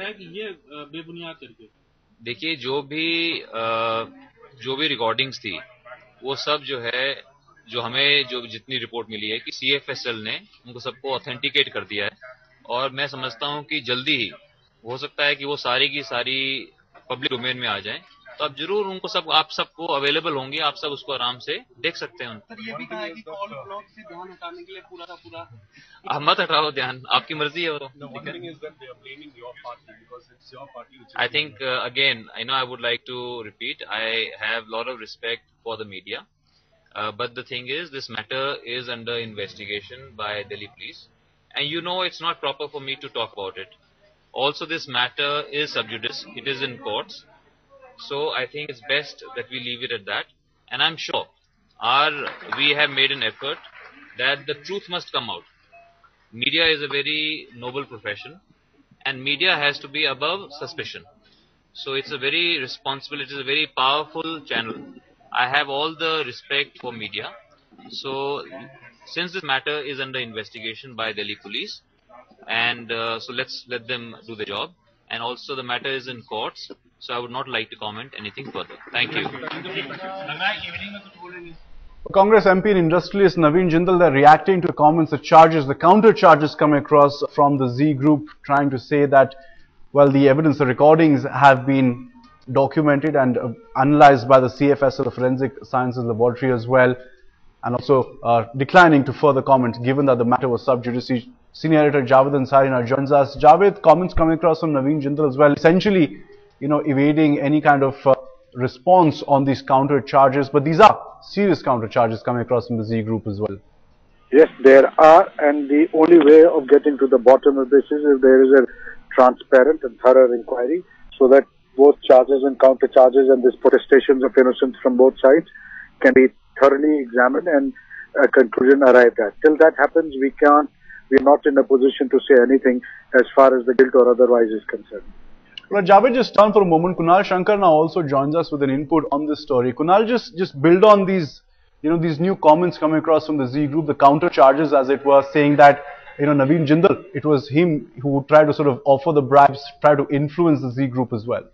है कि ये बेबुनियाद करके देखिए जो भी आ, जो भी रिकॉर्डिंग्स थी वो सब जो है जो हमें जो जितनी रिपोर्ट मिली है कि सीएफएसएल ने उनको सबको ऑथेंटिकेट कर दिया है। और मैं समझता हूँ कि जल्दी ही हो सकता है कि वो सारी की सारी पब्लिक डोमेन में आ जाएँ। तो आप ज़रूर उनको सब आप सबको अवेलेबल होंगे आप सब उसको आराम से देख सकते हैं मत हटाओ ध्यान आपकी मर्ज़ी है I think again I know I would like to repeat I have lot of respect for the media but the thing is this matter is under investigation by Delhi police and you know it's not proper for me to talk about it Also, this matter is sub judice. It is in courts. So I think it's best that we leave it at that. And I'm sure our we have made an effort that the truth must come out. Media is a very noble profession and media has to be above suspicion. So it's a very responsible, it is a very powerful channel. I have all the respect for media. So since this matter is under investigation by Delhi police, and uh, so let's let them do the job. And also the matter is in courts, so I would not like to comment anything further. Thank you. Congress MP and industrialist Naveen Jindal, they're reacting to the comments, the charges, the counter charges coming across from the Zee group, trying to say that, well, the evidence, the recordings have been documented and uh, analyzed by the CFSL, the Forensic Sciences Laboratory as well, and also uh, declining to further comment, given that the matter was sub judice. Senior editor Javed Ansari now joins us. Javed, comments coming across from Naveen Jindal as well, essentially, you know, evading any kind of uh, response on these counter charges, but these are serious counter charges coming across from the Zee group as well. Yes, there are, and the only way of getting to the bottom of this is if there is a transparent and thorough inquiry, so that both charges and counter charges and these protestations of innocence from both sides can be thoroughly examined and a conclusion arrived at. Till that happens, we can't, we are not in a position to say anything as far as the guilt or otherwise is concerned. Right, Javed, just turn for a moment. Kunal Shankar now also joins us with an input on this story. Kunal, just just build on these, you know, these new comments coming across from the Zee group, the counter charges, as it were, saying that, you know, Naveen Jindal, it was him who tried to sort of offer the bribes, try to influence the Zee group as well.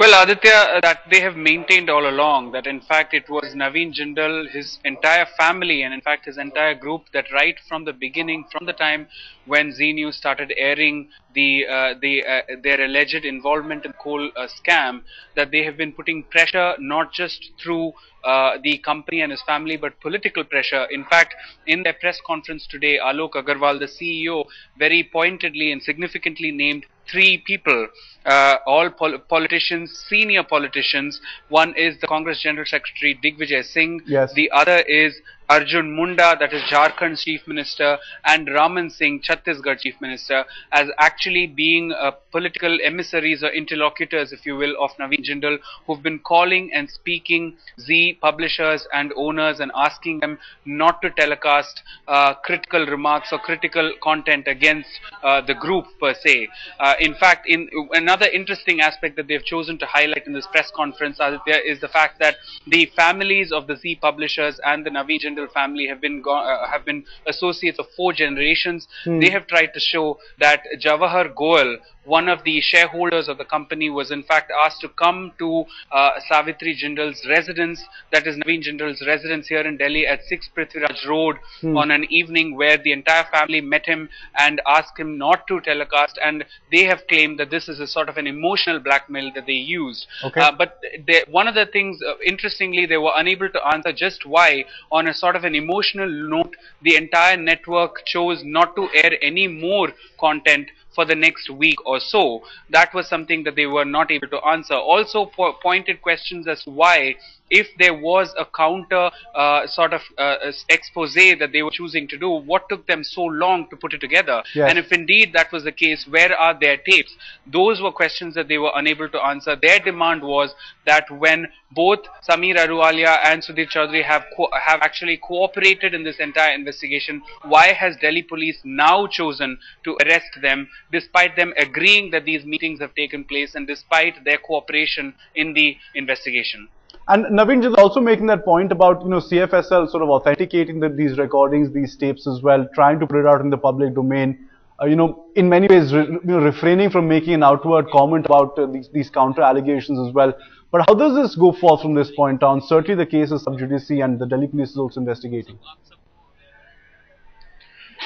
Well, Aditya, uh, that they have maintained all along that in fact it was Naveen Jindal, his entire family, and in fact his entire group that right from the beginning, from the time when Zee News started airing the uh, the uh, their alleged involvement in coal uh, scam, that they have been putting pressure not just through uh, the company and his family, but political pressure. In fact, in their press conference today, Alok Agarwal, the CEO, very pointedly and significantly named three people, uh, all pol- politicians, senior politicians. One is the Congress General Secretary Digvijay Singh. Yes. The other is Arjun Munda, that is Jharkhand's Chief Minister, and Raman Singh, Chhattisgarh Chief Minister, as actually being uh, political emissaries or interlocutors, if you will, of Naveen Jindal, who've been calling and speaking Zee publishers and owners and asking them not to telecast uh, critical remarks or critical content against uh, the group per se. Uh, in fact, in another interesting aspect that they've chosen to highlight in this press conference, Aditya, is the fact that the families of the Zee publishers and the Naveen Jindal family have been go- uh, have been associates of four generations. They have tried to show that Jawahar Goel, one of the shareholders of the company, was in fact asked to come to uh, Savitri Jindal's residence, that is Naveen Jindal's residence here in Delhi at 6 Prithviraj Road, on an evening where the entire family met him and asked him not to telecast. And they have claimed that this is a sort of an emotional blackmail that they used. Okay. Uh, but they, one of the things, uh, interestingly, they were unable to answer just why, on a sort of an emotional note, the entire network chose not to air any more content for the next week or so. That was something that they were not able to answer. Also, po- pointed questions as to why, if there was a counter uh, sort of uh, expose that they were choosing to do, what took them so long to put it together? Yes. And if indeed that was the case, where are their tapes? Those were questions that they were unable to answer. Their demand was that when both Samir Ahluwalia and Sudhir Chaudhary have co- have actually cooperated in this entire investigation, why has Delhi police now chosen to arrest them, despite them agreeing that these meetings have taken place and despite their cooperation in the investigation? And Naveen just also making that point about, you know, CFSL sort of authenticating the, these recordings, these tapes as well, trying to put it out in the public domain. uh, you know, in many ways, re- you know, refraining from making an outward comment about uh, these, these counter allegations as well. But how does this go forth from this point on? Certainly, the case is sub judice, and the Delhi police is also investigating.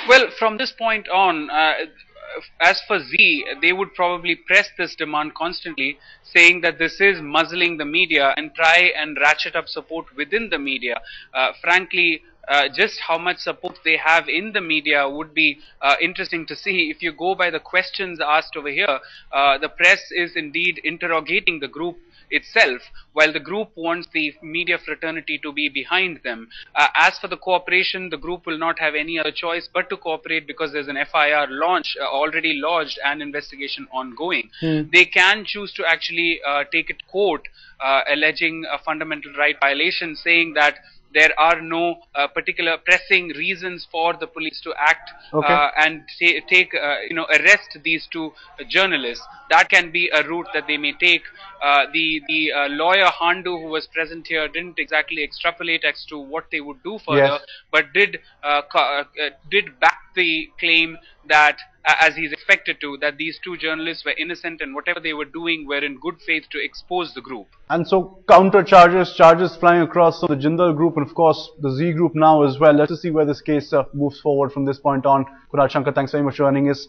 Well, from this point on, uh, as for Zee, they would probably press this demand constantly, saying that this is muzzling the media and try and ratchet up support within the media. Uh, frankly, uh, just how much support they have in the media would be uh, interesting to see. If you go by the questions asked over here, uh, the press is indeed interrogating the group itself, while the group wants the media fraternity to be behind them. Uh, as for the cooperation, the group will not have any other choice but to cooperate because there's an FIR launch uh, already lodged and investigation ongoing. They can choose to actually uh, take it court, uh, alleging a fundamental right violation, saying that there are no uh, particular pressing reasons for the police to act Okay. uh, and ta- take, uh, you know, arrest these two journalists. That can be a route that they may take. Uh, the the uh, lawyer Handu, who was present here, didn't exactly extrapolate as to what they would do further, Yes. but did uh, uh, uh, did back the claim that, as he's expected to, that these two journalists were innocent and whatever they were doing were in good faith to expose the group. And so counter charges, charges flying across the Jindal group and of course the Zee group now as well. Let's see where this case uh, moves forward from this point on. Kunal Shankar, thanks very much for joining us.